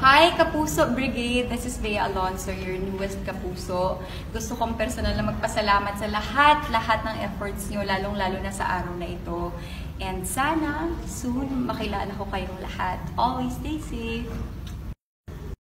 Hi, Kapuso Brigade! This is Bea Alonso, your newest Kapuso. Gusto kong personal na magpasalamat sa lahat-lahat ng efforts nyo, lalong-lalo na sa araw na ito. And sana, soon, makilala ko kayong lahat. Always stay safe!